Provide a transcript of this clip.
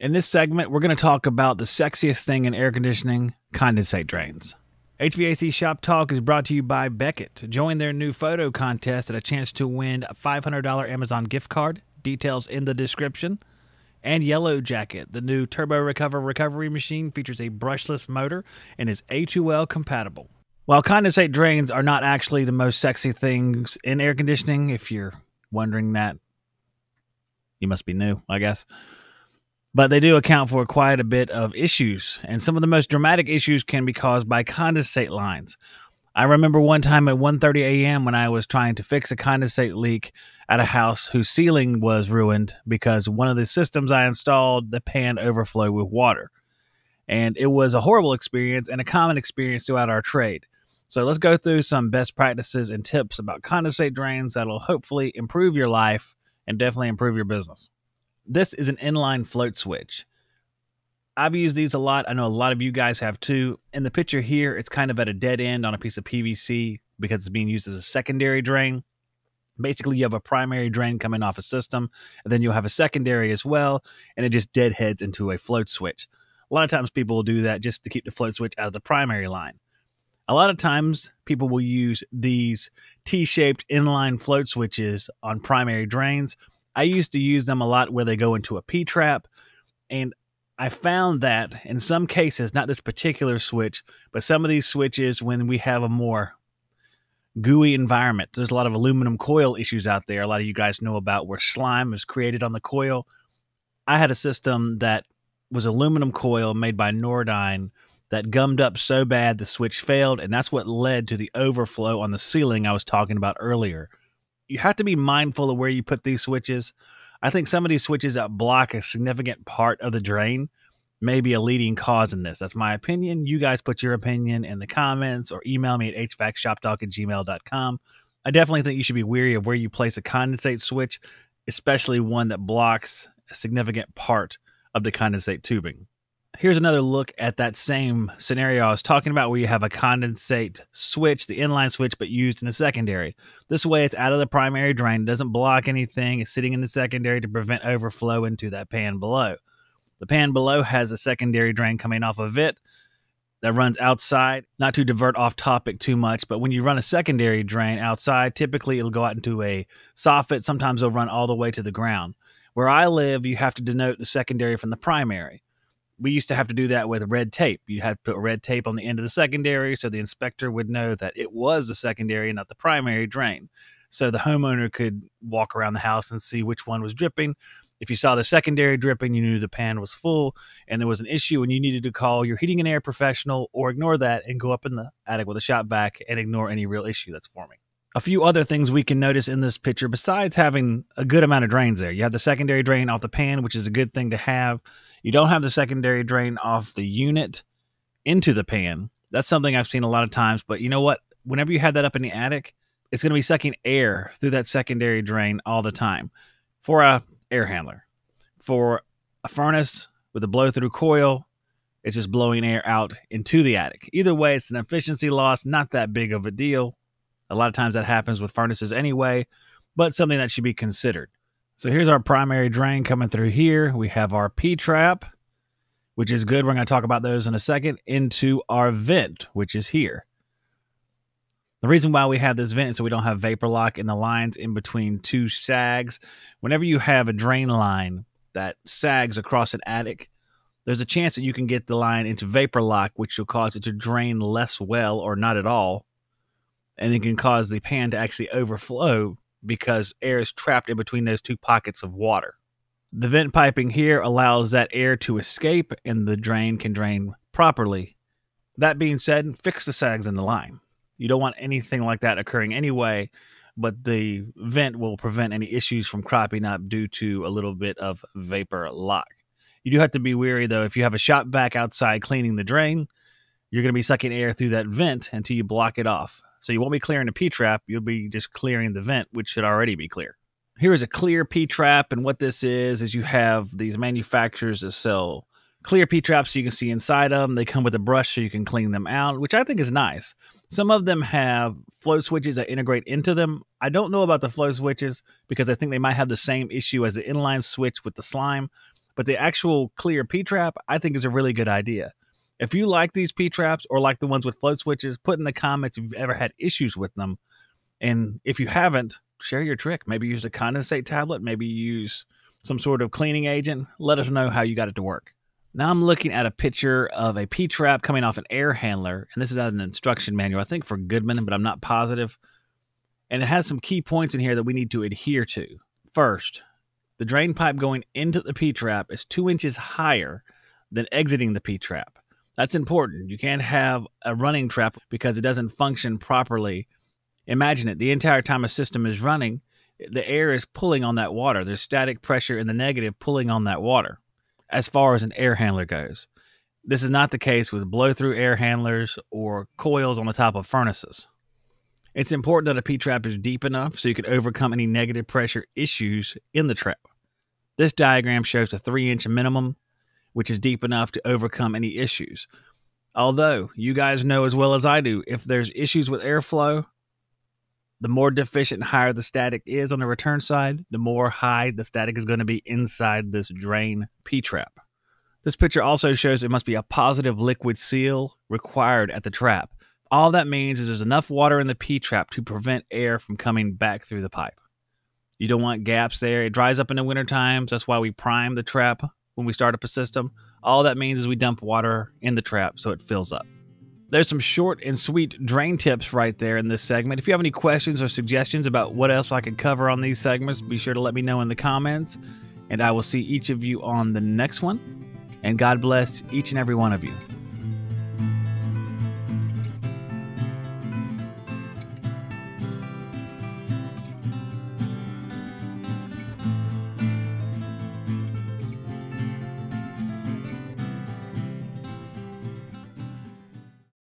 In this segment, we're going to talk about the sexiest thing in air conditioning condensate drains. HVAC Shop Talk is brought to you by Beckett. Join their new photo contest and a chance to win a $500 Amazon gift card. Details in the description. And Yellow Jacket, the new Turbo Recover recovery machine, features a brushless motor and is A2L compatible. While condensate drains are not actually the most sexy things in air conditioning, if you're wondering that, you must be new, I guess but they do account for quite a bit of issues, and some of the most dramatic issues can be caused by condensate lines. I remember one time at 1:30 a.m. when I was trying to fix a condensate leak at a house whose ceiling was ruined because one of the systems I installed the pan overflowed with water. And it was a horrible experience and a common experience throughout our trade. So let's go through some best practices and tips about condensate drains that'll hopefully improve your life and definitely improve your business. This is an inline float switch. I've used these a lot. I know a lot of you guys have too. In the picture here, it's kind of at a dead end on a piece of PVC because it's being used as a secondary drain. Basically, you have a primary drain coming off a system, and then you'll have a secondary as well, and it just deadheads into a float switch. A lot of times, people will do that just to keep the float switch out of the primary line. A lot of times, people will use these T shaped inline float switches on primary drains I used to use them a lot where they go into a P trap. And I found that in some cases, not this particular switch, but some of these switches, when we have a more gooey environment, there's a lot of aluminum coil issues out there. A lot of you guys know about where slime is created on the coil. I had a system that was aluminum coil made by Nordyne that gummed up so bad the switch failed, and that's what led to the overflow on the ceiling I was talking about earlier you have to be mindful of where you put these switches. I think some of these switches that block a significant part of the drain may be a leading cause in this. That's my opinion. You guys put your opinion in the comments or email me at hvacshoptalk at gmail.com. I definitely think you should be weary of where you place a condensate switch, especially one that blocks a significant part of the condensate tubing here's another look at that same scenario I was talking about where you have a condensate switch, the inline switch, but used in the secondary. This way it's out of the primary drain, doesn't block anything, it's sitting in the secondary to prevent overflow into that pan below. The pan below has a secondary drain coming off of it that runs outside, not to divert off topic too much, but when you run a secondary drain outside, typically it'll go out into a soffit. Sometimes it'll run all the way to the ground. Where I live, you have to denote the secondary from the primary we used to have to do that with red tape. You had to put red tape on the end of the secondary so the inspector would know that it was the secondary, and not the primary drain. So the homeowner could walk around the house and see which one was dripping. If you saw the secondary dripping, you knew the pan was full and there was an issue and you needed to call your heating and air professional or ignore that and go up in the attic with a shop vac and ignore any real issue that's forming. A few other things we can notice in this picture besides having a good amount of drains there. You have the secondary drain off the pan, which is a good thing to have. You don't have the secondary drain off the unit into the pan. That's something I've seen a lot of times. But you know what? Whenever you have that up in the attic, it's going to be sucking air through that secondary drain all the time for a air handler. For a furnace with a blow through coil, it's just blowing air out into the attic. Either way, it's an efficiency loss, not that big of a deal. A lot of times that happens with furnaces anyway, but something that should be considered. So here's our primary drain coming through here. We have our P-trap, which is good. We're going to talk about those in a second, into our vent, which is here. The reason why we have this vent is so we don't have vapor lock in the lines in between two sags. Whenever you have a drain line that sags across an attic, there's a chance that you can get the line into vapor lock, which will cause it to drain less well or not at all. And it can cause the pan to actually overflow because air is trapped in between those two pockets of water. The vent piping here allows that air to escape and the drain can drain properly. That being said, fix the sags in the line. You don't want anything like that occurring anyway, but the vent will prevent any issues from cropping up due to a little bit of vapor lock. You do have to be wary though, if you have a shop vac outside cleaning the drain, you're going to be sucking air through that vent until you block it off. So you won't be clearing the P trap, you'll be just clearing the vent, which should already be clear. Here is a clear P trap, and what this is is you have these manufacturers that sell clear P traps so you can see inside of them. They come with a brush so you can clean them out, which I think is nice. Some of them have float switches that integrate into them. I don't know about the float switches because I think they might have the same issue as the inline switch with the slime. But the actual clear P trap, I think, is a really good idea. If you like these P traps or like the ones with float switches, put in the comments if you've ever had issues with them. And if you haven't, share your trick. Maybe use a condensate tablet, maybe use some sort of cleaning agent. Let us know how you got it to work. Now I'm looking at a picture of a P trap coming off an air handler, and this is out of an instruction manual, I think for Goodman, but I'm not positive. And it has some key points in here that we need to adhere to. First, the drain pipe going into the P trap is two inches higher than exiting the P trap. That's important. You can't have a running trap because it doesn't function properly. Imagine it the entire time a system is running, the air is pulling on that water. There's static pressure in the negative pulling on that water as far as an air handler goes. This is not the case with blow through air handlers or coils on the top of furnaces. It's important that a P trap is deep enough so you can overcome any negative pressure issues in the trap. This diagram shows a 3 inch minimum which is deep enough to overcome any issues. Although you guys know as well as I do, if there's issues with airflow, the more deficient and higher the static is on the return side, the more high the static is going to be inside this drain P trap. This picture also shows it must be a positive liquid seal required at the trap. All that means is there's enough water in the P trap to prevent air from coming back through the pipe. You don't want gaps there. It dries up in the winter times. That's why we prime the trap when we start up a system. All that means is we dump water in the trap so it fills up. There's some short and sweet drain tips right there in this segment. If you have any questions or suggestions about what else I could cover on these segments, be sure to let me know in the comments. And I will see each of you on the next one. And God bless each and every one of you.